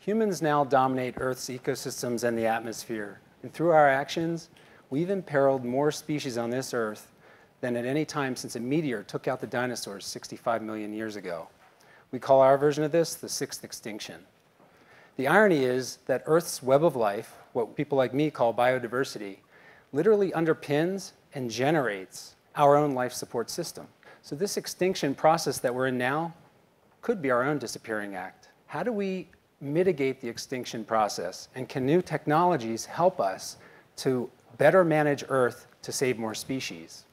Humans now dominate Earth's ecosystems and the atmosphere. And through our actions, we've imperiled more species on this Earth than at any time since a meteor took out the dinosaurs 65 million years ago. We call our version of this the sixth extinction. The irony is that Earth's web of life, what people like me call biodiversity, literally underpins and generates our own life support system. So this extinction process that we're in now could be our own disappearing act. How do we mitigate the extinction process? And can new technologies help us to better manage Earth to save more species?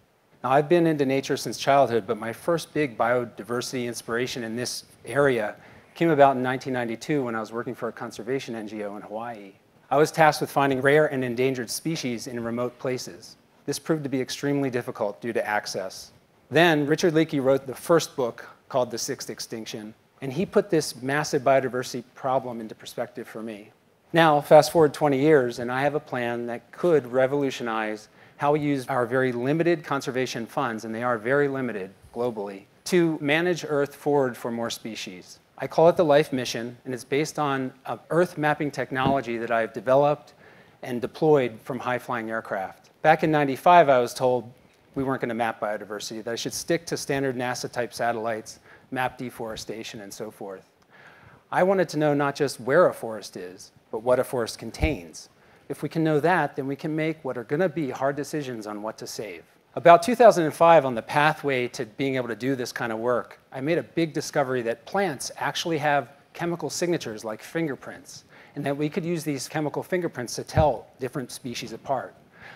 Now, I've been into nature since childhood, but my first big biodiversity inspiration in this area came about in 1992 when I was working for a conservation NGO in Hawaii. I was tasked with finding rare and endangered species in remote places. This proved to be extremely difficult due to access. Then Richard Leakey wrote the first book called The Sixth Extinction, and he put this massive biodiversity problem into perspective for me. Now, fast forward 20 years, and I have a plan that could revolutionize how we use our very limited conservation funds, and they are very limited globally, to manage Earth forward for more species. I call it the Life Mission, and it's based on Earth mapping technology that I've developed and deployed from high-flying aircraft. Back in 95, I was told we weren't going to map biodiversity, that I should stick to standard NASA-type satellites, map deforestation, and so forth. I wanted to know not just where a forest is, but what a forest contains. If we can know that, then we can make what are going to be hard decisions on what to save. About 2005, on the pathway to being able to do this kind of work, I made a big discovery that plants actually have chemical signatures like fingerprints, and that we could use these chemical fingerprints to tell different species apart.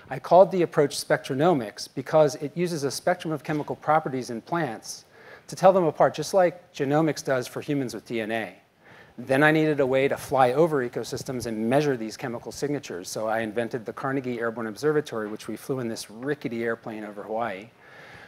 I called the approach spectronomics because it uses a spectrum of chemical properties in plants to tell them apart, just like genomics does for humans with DNA. Then I needed a way to fly over ecosystems and measure these chemical signatures. So I invented the Carnegie Airborne Observatory, which we flew in this rickety airplane over Hawaii.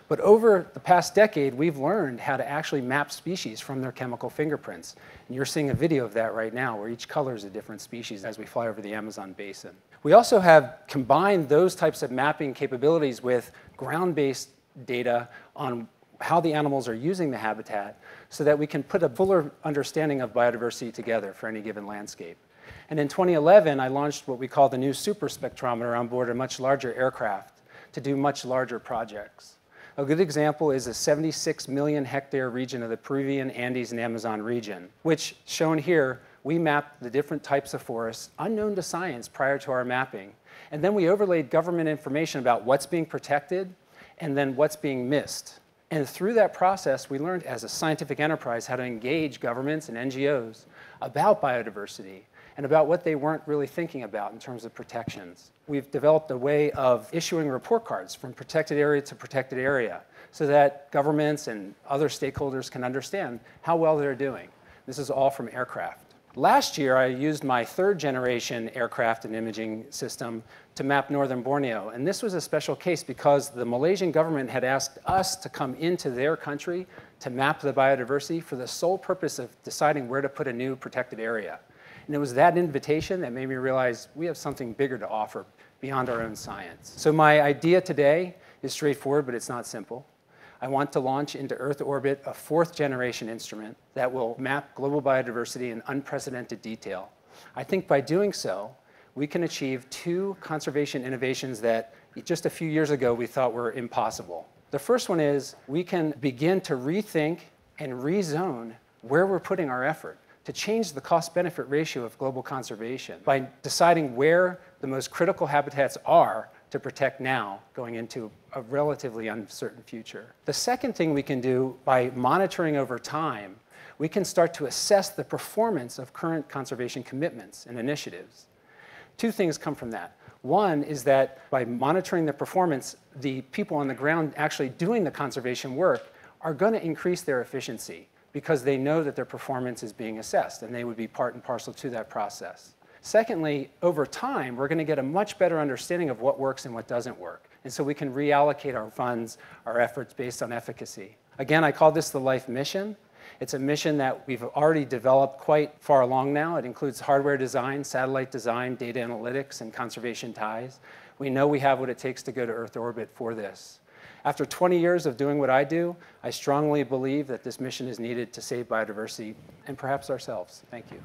But over the past decade, we've learned how to actually map species from their chemical fingerprints. And you're seeing a video of that right now, where each color is a different species as we fly over the Amazon basin. We also have combined those types of mapping capabilities with ground-based data on how the animals are using the habitat so that we can put a fuller understanding of biodiversity together for any given landscape. And in 2011, I launched what we call the new super spectrometer on board a much larger aircraft to do much larger projects. A good example is a 76 million hectare region of the Peruvian Andes and Amazon region, which shown here we mapped the different types of forests unknown to science prior to our mapping. And then we overlaid government information about what's being protected and then what's being missed. And through that process, we learned as a scientific enterprise how to engage governments and NGOs about biodiversity and about what they weren't really thinking about in terms of protections. We've developed a way of issuing report cards from protected area to protected area so that governments and other stakeholders can understand how well they're doing. This is all from aircraft. Last year, I used my third generation aircraft and imaging system to map northern Borneo. And this was a special case because the Malaysian government had asked us to come into their country to map the biodiversity for the sole purpose of deciding where to put a new protected area. And it was that invitation that made me realize we have something bigger to offer beyond our own science. So my idea today is straightforward, but it's not simple. I want to launch into Earth orbit a fourth generation instrument that will map global biodiversity in unprecedented detail. I think by doing so, we can achieve two conservation innovations that just a few years ago we thought were impossible. The first one is we can begin to rethink and rezone where we're putting our effort to change the cost benefit ratio of global conservation by deciding where the most critical habitats are to protect now going into a relatively uncertain future. The second thing we can do by monitoring over time, we can start to assess the performance of current conservation commitments and initiatives. Two things come from that. One is that by monitoring the performance, the people on the ground actually doing the conservation work are going to increase their efficiency because they know that their performance is being assessed and they would be part and parcel to that process. Secondly, over time, we're going to get a much better understanding of what works and what doesn't work. And so we can reallocate our funds, our efforts based on efficacy. Again, I call this the life mission. It's a mission that we've already developed quite far along now. It includes hardware design, satellite design, data analytics, and conservation ties. We know we have what it takes to go to Earth orbit for this. After 20 years of doing what I do, I strongly believe that this mission is needed to save biodiversity and perhaps ourselves. Thank you.